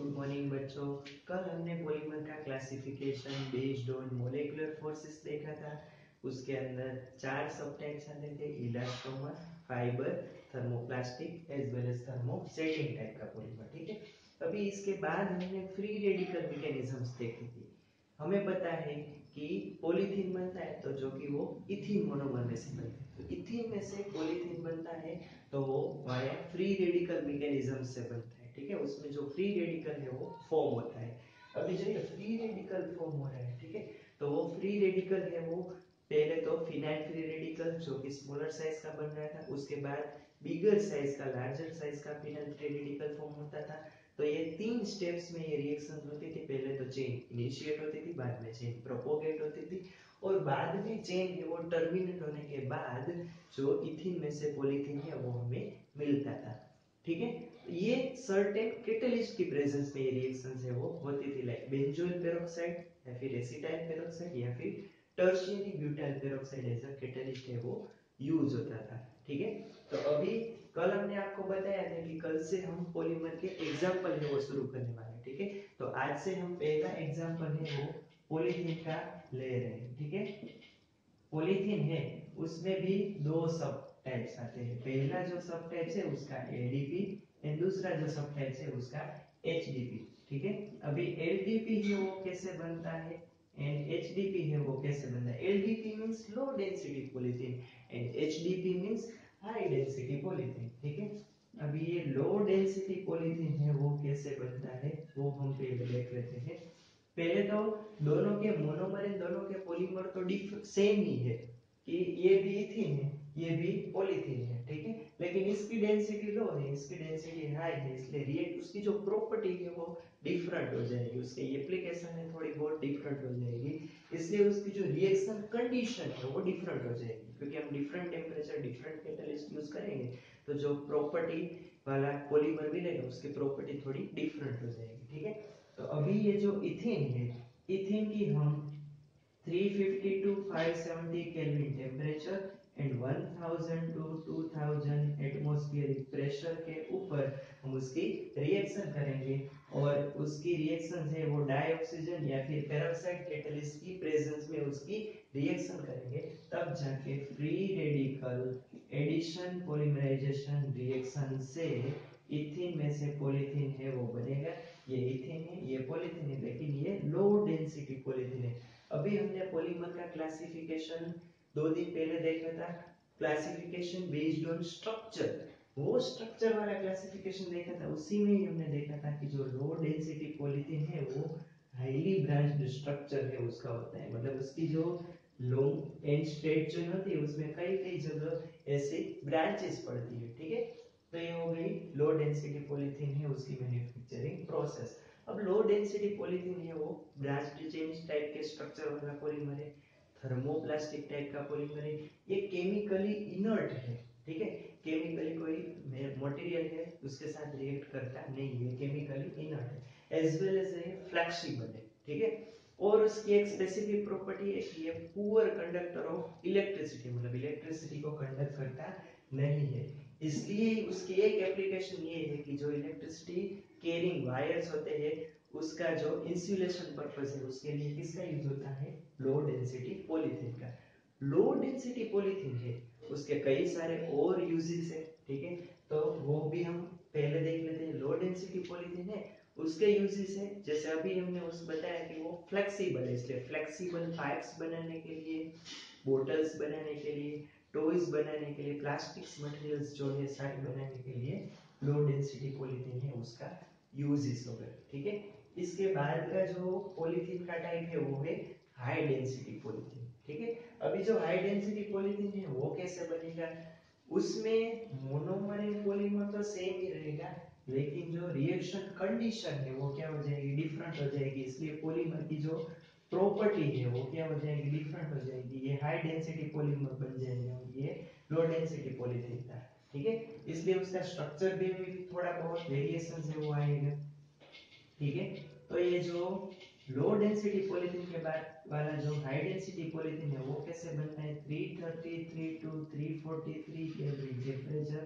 Good morning बच्चों। कल हमने पॉलीमर का classification based on molecular forces देखा था। उसके अंदर चार सब टाइप्स आते थे elastomer fibre thermoplastic as well as thermosetting type का पॉलीमर ठीक है? अभी इसके बाद हमने फ्री रेडिकल मैकेनिज्म्स देखी थी। हमें पता है कि पॉलीथीन बनता है तो जो कि वो इथीन मोनोमर में से बनता है। तो इथीन में से पॉलीथीन बनता है तो वो वाया फ्री रेडिकल मैकेनिज्म से बनता है। ठीक है? उसमें जो फ्री रेडिकल है वो फॉर्म होता है। अभी जो ये फ्री रेडिकल फॉर्म हो रहा है, ठीक है? तो वो फ्री रेडिकल है वो। पहले तो फिनाइल फ्री रेडिकल जो कि स्मॉलर साइज़ का बन रहा था, उसके बाद बिगर साइज़ का लार्जर साइज़ का फिनाइल फ्री रेडिकल फॉर्म होता था। तो ये तीन स्टेप्स में ये रिएक्शन होती थी। पहले तो चेन इनिशिएट होती थी, बाद में चेन प्रोपोगेट होती थी। और बाद में चेन है वो टर्मिनेट होने के बाद जो इथिन में से पॉलीथीन है वो हमें मिलता था। ठीक है? ये सर्टेन कैटलिस्ट की प्रेजेंस में ये रिएक्शंस है, वो होती थी लाइक बेंजोइल पेरोक्साइड या फिर एसिटाइल पेरोक्साइड या फिर tertiary butyl peroxide as a catalyst है, वो यूज़ होता था, ठीक है? तो अभी कल हमने आपको बताया था कि कल से हम पॉलीमर के एग्जांपल है, वो शुरू करने वाले हैं ठीक है? तो आज से हम पहला एग्जांपल है, वो पॉलीथीन का ले रहे हैं, ठीक है? पॉलीथीन है, उसमें भी दो सब टाइप्स आते हैं, पहला जो सब टाइप्स है, उसका एडीपी एंड दूसरा जो सब है उसका एचडीपी ठीक है? अभी एलडीपी है वो कैसे बनता है? एंड एचडीपी है वो कैसे बनता है? LDP means low density polythene and HDP means high density polythene ठीक है? अभी ये लो डेंसिटी पॉलीथीन है वो कैसे बनता है? वो हम पहले देख लेते हैं। पहले तो दोनों के मोनोमर एंड दोनों के पॉलीमर तो सेम ही है कि ये भी इथीन है, ये भी पॉलीथीन है, ठीक है? लेकिन इसकी डेंसिटी लो है इसकी डेंसिटी हाई है इसलिए रिएक्ट उसकी जो प्रॉपर्टी है वो डिफरेंट हो जाएगी। उसके एप्लीकेशन में थोड़ी बहुत डिफरेंट हो जाएगी। इसलिए उसकी जो रिएक्शन कंडीशन है वो डिफरेंट हो जाएगी। क्योंकि हम different temperature different catalyst use करेंगे तो जो प्रॉपर्टी वाला पॉलीमर मिलेगा, उसकी प्रॉपर्टी थोड़ी डिफरेंट हो जाएगी, ठीक है? तो अभी ये जो इथेन है इथेन की हम 350 to 570 kelvin temperature and 1000 to 2000 atmospheric pressure के ऊपर हम उसकी रिएक्शन करेंगे और उसकी रिएक्शन है वो डाई ऑक्सीजन या फिर पेरोक्साइड कैटलिस्ट की प्रेजेंस में उसकी रिएक्शन करेंगे। तब जाके free radical addition polymerisation reaction से इथिन में से पॉलीथीन है वो बनेगा। ये इथिन है, ये पॉलीथीन है, लेकिन ये लो डेंसिटी पॉलीथीन है। अभी हमने पॉलीमर का क्लासिफिकेशन दो दिन पहले देखा था क्लासिफिकेशन बेस्ड ऑन स्ट्रक्चर वो स्ट्रक्चर वाला क्लासिफिकेशन देखा था, उसी में ही हमने देखा था कि जो लो डेंसिटी पॉलीथीन है, वो हाईली ब्रांच्ड स्ट्रक्चर है, उसका होता है। मतलब उसकी जो लॉन्ग एंड स्ट्रेट जो होती है, उसमें कई कई जगह ऐसे ब्रांचेस पड़ती है, ठीक है? तो ये हो गई लो डेंसिटी पॉलीथीन है, उसकी मैन्युफैक्चरिंग प्रोसेस अब लो डेंसिटी पॉलीथीन है, वो ब्रांच चेंज टाइप के स्ट्रक्चर वाला पॉलीमर है। थर्मोप्लास्टिक टाइप का पॉलीमर है ये केमिकली इनर्ट है, ठीक है? केमिकली कोई मटेरियल है, उसके साथ रिएक्ट करता नहीं है केमिकली इनर्ट है एज वेल एज ये फ्लेक्सिबल है, ठीक है? और उसकी एक स्पेसिफिक प्रॉपर्टी है कि ये पुअर कंडक्टर ऑफ़ इलेक्ट्रिसिटी मतलब इलेक्ट्रिसिटी को कंडक्ट करता नहीं है। इसलिए उसकी एक एप्लीकेशन ये है कि जो इलेक्ट्रिसिटी कैरिंग वायर्स होते हैं उसका जो इंसुलेशन पर्पस है, उसके लिए किसका यूज़ होता है? लो डेंसिटी पॉलीथीन का। लो डेंसिटी पॉलीथीन है, उसके कई सारे और यूजेस है, ठीक है? तो वो भी हम पहले देख लेते हैं। लो डेंसिटी पॉलीथीन है, उसके यूजेस है। जैसे अभी हमने उस बताया कि वो फ्लेक्सिबल है, इसलिए फ्लेक्सिबल पाइप्स बनाने के लिए बोटल्स बनाने के लिए टॉयज बनाने के लिए प्लास्टिक्स मटेरियल्स जो है, सारी बनाने के लिए लो डेंसिटी पॉलीथीन है, उसका यूजेस हो गए, ठीक है? इसके बाद का जो पॉलीथीन का टाइप है, वो है हाई डेंसिटी पॉलीथीन ठीक है? अभी जो हाई डेंसिटी पॉलीथीन है, वो कैसे बनेगा? उसमें मोनोमर एंड पॉलीमर तो सेम ही रहेगा, लेकिन जो रिएक्शन कंडीशन है, वो क्या हो जाएगी? डिफरेंट हो जाएगी। इसलिए पॉलीमर की जो प्रॉपर्टी है, वो क्या हो जाएगी? डिफरेंट हो जाएगी। ये हाई डेंसिटी पॉलीमर बन जाएगा और ये लो डेंसिटी पॉलीथीन था ठीक है? इसलिए उसका स्ट्रक्चर भी थोड़ा बहुत वेरिएशन है, वो आएगा। ठीक है? तो ये जो लो डेंसिटी पॉलीथीन के बाद वाला जो हाई डेंसिटी पॉलीथीन है, वो कैसे बनता है? 333 two 343 kelvin temperature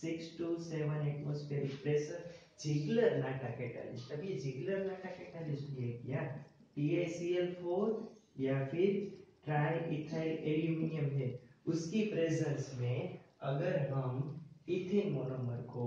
6 two 7 atmospheric pressure Ziegler Natta catalyst ये जिगलर नाटा कैटालिस्ट ये क्या? TiCl4 या फिर ट्राई इथाइल एल्यूमिनियम है। उसकी प्रेजेंस में अगर हम इथेन मोनोमर को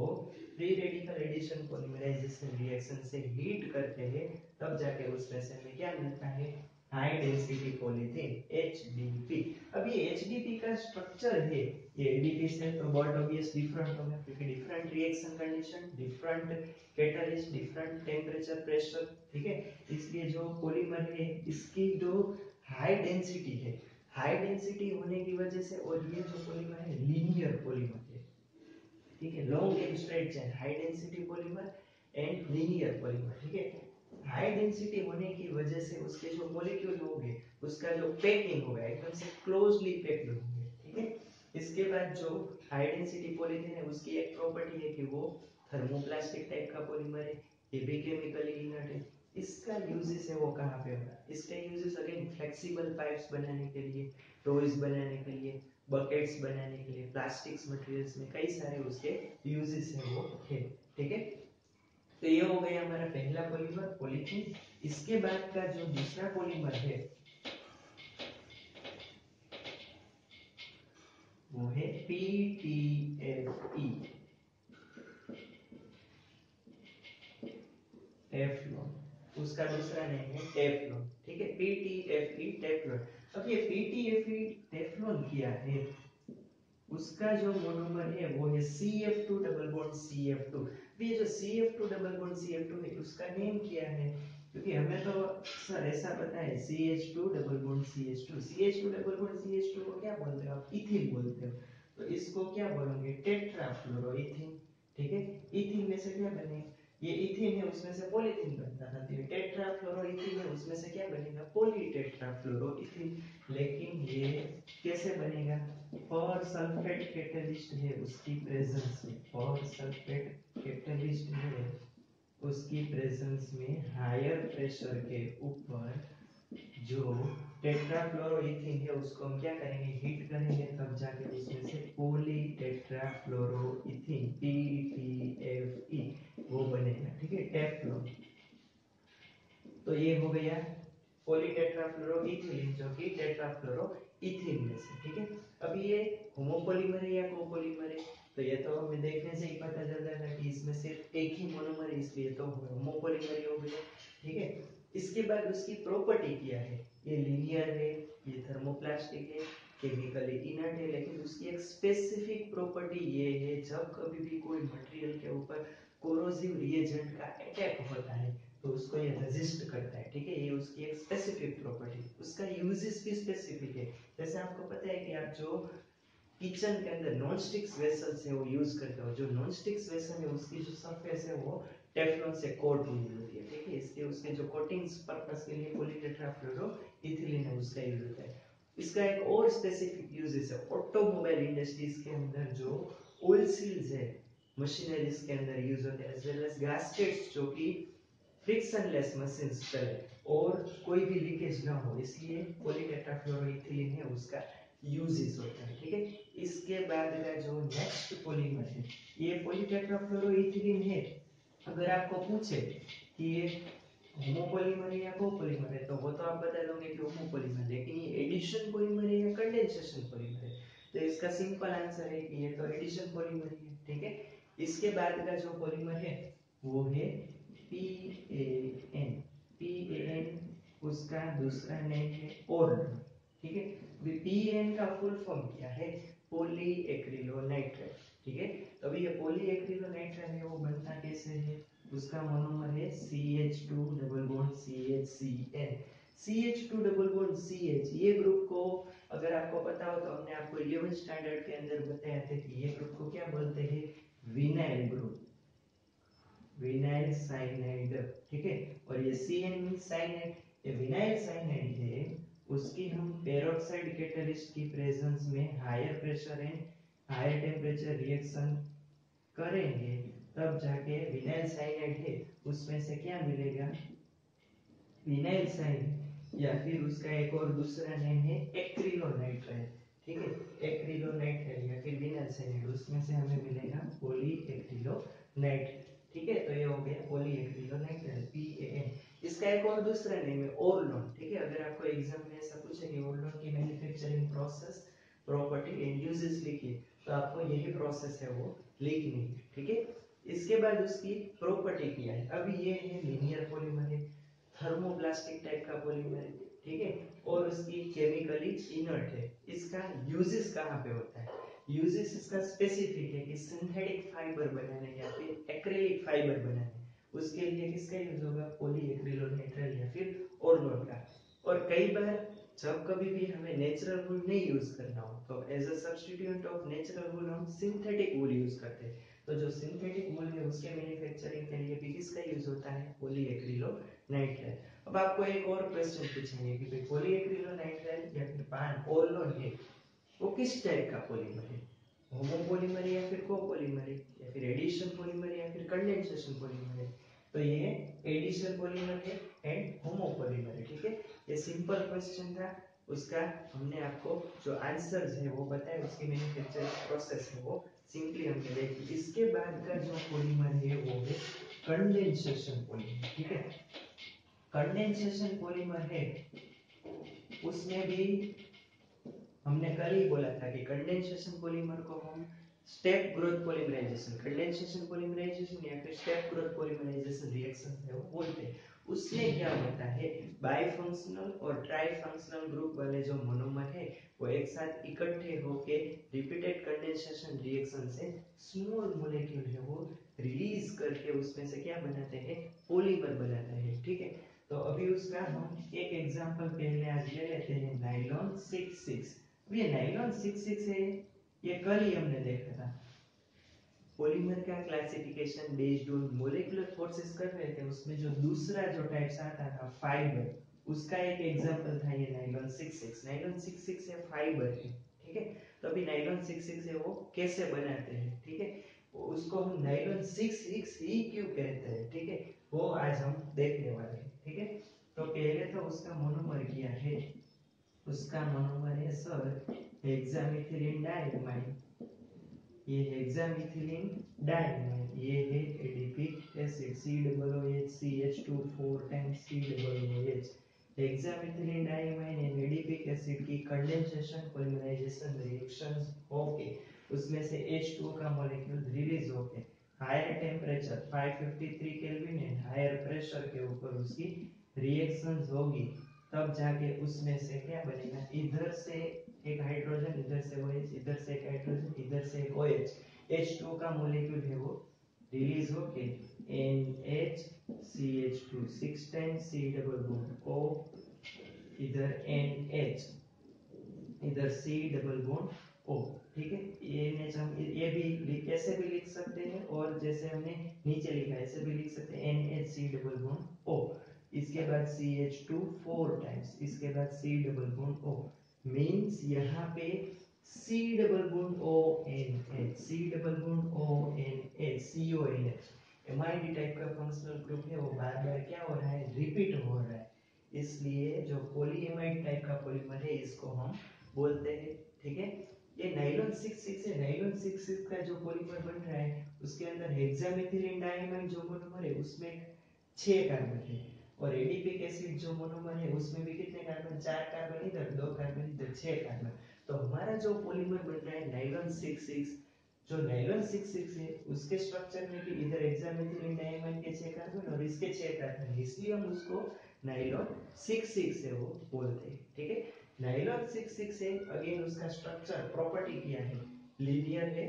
free radical addition polymerisation reaction से हीट करते हैं तब जाके उसमें से हमें क्या मिलता है? हाई डेंसिटी पॉलीथीन HDP अब ये HDP का स्ट्रक्चर है, ये ADP से तो बहुत ऑब्वियस डिफरेंट होगा, क्योंकि different reaction condition different catalyst different temperature pressure ठीक है? इसलिए जो पॉलीमर है, इसकी जो हाई डेंसिटी है हाई डेंसिटी होने की वजह से और ये जो पॉलीमर है लीनियर पॉलीमर ठीक है? Long and straight chain high density polymer and linear polymer ठीक है? हाई डेंसिटी होने की वजह से उसके जो मॉलिक्यूल होंगे, उसका जो पैकिंग होगा, एकदम से क्लोजली पैक्ड होंगे, ठीक है? इसके बाद जो हाई डेंसिटी पॉलीथीन है, उसकी एक प्रॉपर्टी है कि वो थर्मोप्लास्टिक टाइप का पॉलीमर है, ये भी केमिकली इनर्ट है। इसका यूजेस है वो कहाँ पे होगा? इसका यूजेस अगेन फ्लेक्सिबल पाइप्स बनाने के लिए टॉयज बनाने के लिए बकेट्स बनाने के लिए प्लास्टिक्स मटेरियल्स में कई सारे उसके यूजेस है वो है ठीक है? तो ये हो गया हमारा पहला पॉलीमर पॉलीथीन इसके बाद का जो दूसरा पॉलीमर है, वो है PTFE टेफ्लॉन उसका दूसरा नेम है टेफ्लॉन ठीक है? PTFE टेफ्लॉन अब ये PTFE टेफ्लॉन क्या है? उसका जो मोनोमर है, वो है CF2 डबल बॉन्ड CF2 ये जो CF2 डबल बॉन्ड CF2 है, उसका नेम क्या है? क्योंकि हमें तो सर ऐसा पता है CH2 double bond CH2 CH2 double bond CH2 को क्या बोलते हो आप? इथिन बोलते हो. तो इसको क्या बोलोगे? टेट्राफ्लोरोइथिन ठीक है? इथिन में से क्या बने? ये इथिन है, उसमें से पॉलीथीन बनता था तो टेट्राफ्लोरोइथिन है, उसमें से क्या बनेगा? पॉलीटेट्राफ्लोरोइथिन लेकिन ये कैसे बनेगा? पर सल्फेट कैटलिस्ट है, उसकी प्रेजेंस में। पर सल्फेट कैटलिस्ट है, उसकी प्रेजेंस में हायर प्रेशर के ऊपर जो टेट्राफ्लोरोइथिन है, उसको हम क्या करेंगे? हीट करेंगे, तब जाके उसमें से पॉली टेट्राफ्लोरोइथिन PTFE वो बनेगा ठीक है टेफ्लॉन तो ये हो गया पॉलीटेट्राफ्लोरोइथिलीन जो कि टेट्राफ्लोरोइथिन में से, ठीक है? अब ये होमोपॉलीमर है या कोपॉलीमर है? तो ये तो हमें देखने से ही पता चल जाएगा कि इसमें सिर्फ़ एक ही मोनोमर है, इसलिए तो होमोपॉलीमर हो गया, ठीक है? इसके बाद उसकी प्रॉपर्टी क्या है? ये लीनियर है, ये थर्मोप्लास्टिक है केमिकली इनर्ट है, लेकिन उसकी एक स्पेसिफिक प्रॉपर्टी ये है, जब कभी भी कोई मटेरियल के ऊपर कोरोसिव रिएजेंट का अटैक होता है तो उसको ये रेजिस्ट करता है, ठीक है? ये उसकी एक स्पेसिफिक प्रॉपर्टी उसका यूजेस भी स्पेसिफिक है। जैसे आपको पता है कि आप जो किचन के अंदर नॉन स्टिक्स वेसल्स है, वो यूज़ करते हो। जो नॉन स्टिक्स वेसल है, उसकी जो सरफेस है, वो टेफ्लॉन से कोट हुई होती है, ठीक है? इसके उसके जो कोटिंग्स पर्पस के लिए पॉलीटेट्राफ्लोरो इथिलीन है, उसका यूज़ होता है। इसका एक और स्पेसिफिक यूजेस है ऑटोमोबाइल इंडस्ट्रीज़ के अंदर जो ऑयल सील्स है मशीनरीज के अंदर यूज़ होते हैं एज वेल एज गैस्केट्स जो कि फ्रिक्शनलेस मशीन्स चले और कोई भी लीकेज ना हो, इसलिए पॉलीटेट्राफ्लोरोइथिलीन है, उसका यूजेस होता है, ठीक है? इसके बाद का जो नेक्स्ट पॉलीमर है, ये पॉलीटेट्राफ्लोरोइथिलीन है। अगर आपको पूछे कि ये होमोपॉलीमर है या कोपॉलीमर है तो वो तो आप बता दोगे कि होमोपॉलीमर लेकिन ये एडिशन पॉलीमर है या कंडेंसेशन पॉलीमर है? तो इसका सिंपल आंसर है कि ये तो एडिशन पॉलीमर है, ठीक है? इसके बाद का जो पॉलीमर है, वो है PAN PAN उसका दूसरा नेम है ऑर्डर ठीक है? PAN का फुल फॉर्म क्या है? पॉली एक्रिलोनाइट्राइल ठीक है? तो अभी ये पॉली एक्रिलोनाइट्राइल है वो बनता कैसे है? उसका मोनोमर है CH2 double bond CHCN CH2 double bond CH ये ग्रुप को अगर आपको पता हो तो हमने आपको 11th स्टैंडर्ड के अंदर बताया था कि ये ग्रुप को क्या बोलते हैं? विनाइल ग्रुप विनाइल साइनाइड, ठीक है? और ये CN मींस साइनाइड, ये विनाइल साइनाइड है, उसकी हम पेरोक्साइड कैटलिस्ट की प्रेजेंस में higher pressure and higher temperature reaction करेंगे, तब जाके विनाइल साइनाइड है, उसमें से क्या मिलेगा? विनाइल साइनाइड, या फिर उसका एक और दूसरा नेम है एक्रिलोनाइट्राइल ठीक है? एक्रिलोनाइट्राइल या फिर विनाइल साइनाइड, उसमें से हमें मिलेगा पॉली एक्रिलोनाइट्राइल ठीक है? तो ये हो गया पॉलीएक्रिलोनाइट्राइल पीएएन इसका एक और दूसरा नेम है ओरलोन ठीक है? अगर आपको एग्ज़ाम में ऐसा पूछे कि ओरलोन की manufacturing process property and uses लिखिए तो आपको यही प्रोसेस है वो लिखनी है ठीक है? इसके बाद उसकी प्रॉपर्टी क्या है अभी ये है लीनियर पॉलीमर है थर्मोप्लास्टिक टाइप का पॉलीमर है ठीक है? और उसकी केमिकली इनर्ट है। इसका यूजेस कहाँ पे होता है? यूजेस इसका स्पेसिफिक है कि सिंथेटिक फाइबर बनाने या फिर एक्रिलिक फाइबर बनाने उसके लिए किसका यूज़ होगा? पॉलीएक्रिलोनाइट्राइल या फिर ओरलोन का। और कई बार जब कभी भी हमें नेचुरल वूल नहीं यूज़ करना हो तो as a substitute of natural wool हम सिंथेटिक वूल यूज़ करते हैं। तो जो सिंथेटिक वूल है, उसके मैन्युफैक्चरिंग के लिए भी किसका यूज़ होता है? पॉलीएक्रिलोनाइट्राइल अब आपको एक और क्वेश्चन पूछेंगे कि भाई पॉलीएक्रिलोनाइट्राइल या फिर पान ओरलोन है वो किस टाइप का पॉलीमर है? होमोपॉलीमर या फिर कोपॉलीमर है? या फिर एडिशन पॉलीमर या फिर कंडेंसेशन पॉलीमर है? तो ये एडिशन पॉलीमर है एंड होमोपॉलीमर है, ठीक है? ये सिंपल क्वेश्चन था। उसका हमने आपको जो आंसर्स है वो बताया उसकी मैन्युफैक्चरिंग प्रोसेस है वो। सिंपली हमने देखी। इसके बाद का जो पॉलीमर है वो है कंडेंसेशन पॉलीमर ठीक है? कंडेंसेशन पॉलीमर है। उसमें भी हमने कल ही बोला था कि कंडेंसेशन पॉलीमर को हम step growth polymerisation condensation polymerisation या फिर स्टेप ग्रोथ पॉलीमराइजेशन रिएक्शन है, वो बोलते हैं। उसमें क्या होता है बाइफंक्शनल और ट्राइफंक्शनल ग्रुप वाले जो मोनोमर है, वो एक साथ इकट्ठे होके रिपीटेड कंडेंसेशन रिएक्शन से स्मॉल मॉलिक्यूल है, वो रिलीज़ करके उसमें से क्या बनाते हैं पॉलीमर बनाते हैं, ठीक है? तो अभी उसका हम एक एग्जांपल पहले आज ले लेते हैं नाइलॉन 66 ये नाइलॉन 66 है ये कल ही हमने देखा था पॉलीमर का classification based on molecular forces कर रहे थे उसमें जो दूसरा जो टाइप्स आता था फाइबर उसका एक एग्जांपल था ये नाइलॉन 66 नाइलॉन 66 है फाइबर है ठीक है तो अभी नाइलॉन 66 है वो कैसे बनाते हैं ठीक है उसको हम नाइलॉन 66 ही क्यों कहते हैं ठीक है वो आज हम देखने वाले हैं ठीक है तो पहले तो उसका मोनोमर किया है उसका मोनोमर है सर हेक्सामिथिलीन डाइमाइन ये हेक्सामिथिलीन डाइमाइन ये है adipic acid C double O H C H two four times C double O H hexamethylene diamine and adipic acid की कंडेंसेशन पॉलीमराइजेशन रिएक्शंस होके उसमें से H2 का मॉलिक्यूल रिलीज़ होके higher temperature 553 kelvin and higher pressure के ऊपर उसकी reactions होगी. तब जाके उसमें से क्या बनेगा? इधर से एक हाइड्रोजन इधर से OH इधर से एक हाइड्रोजन इधर से एक OH H2 का मॉलिक्यूल है वो रिलीज़ होके NH CH2 6 times C double bond O, इधर NH इधर C डबल बॉन्ड O. ठीक है? ये ने हम, ये भी कैसे भी लिख सकते हैं और जैसे हमने नीचे लिखा है, ऐसे भी लिख सकते हैं NHC डबल बॉन्ड O. इसके बाद CH2 फोर टाइम्स इसके बाद C double bond O. Means यहाँ पे C double bond O N H C double bond O N H C O N H amide type का फंक्शनल ग्रुप है, वो बार बार क्या हो रहा है? रिपीट हो रहा है। इसलिए जो पॉलीएमाइड टाइप का पॉलीमर है, इसको हम बोलते हैं, ठीक है? ये नाइलॉन 66 है नाइलॉन 66 का जो पॉलीमर बन रहा है, उसके अंदर हेक्सामेथिलीन डाइमाइन जो मोनोमर है, उसमें 6 कार्बन है। और एडीपिक एसिड जो मोनोमर है, उसमें भी कितने कार्बन चार कार्बन इधर दो कार्बन इधर 6 कार्बन तो हमारा जो पॉलीमर बन रहा है नाइलॉन 66 जो नाइलॉन 66 है, उसके स्ट्रक्चर में भी इधर हेक्सामेथिलीन डाइमाइन के 6 कार्बन और इसके 6 कार्बन इसलिए हम उसको नाइलॉन 66 है वो बोलते हैं, ठीक है? नाइलॉन 66 है अगेन उसका स्ट्रक्चर प्रॉपर्टी क्या है? लीनियर है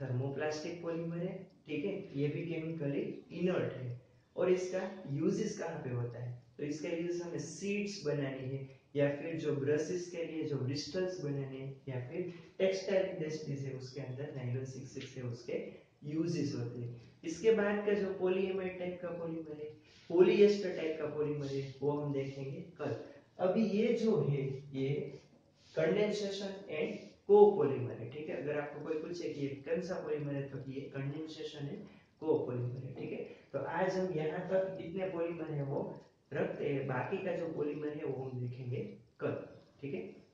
थर्मोप्लास्टिक पॉलीमर है, ठीक है? ये भी केमिकली इनर्ट है. और इसका यूजेस कहाँ पे होता है? तो इसका यूज़ हमें सीड्स बनानी है, या फिर जो ब्रशेस के लिए, जो ब्रिस्टल्स बनाने या फिर टेक्सटाइल इंडस्ट्रीज़ है उसके अंदर नाइलॉन 66 है उसके यूजेस होते हैं। इसके बाद का जो पॉलीएमाइड टाइप का पॉलीमर है पॉलीएस्टर टाइप का पॉलीमर है, वो हम देखेंगे कल। अभी ये जो है, ये कंडेंसेशन एंड कोपॉलीमर है, ठीक है? अगर आपको कोई पूछे कि ये कौन सा पॉलीमर है तो ये कंडेंसेशन है। कोपॉलीमर है, ठीक है? तो आज हम यहाँ तक जितने पॉलीमर है वो रखते हैं, बाकी का जो पॉलीमर है वो हम देखेंगे कल, ठीक है?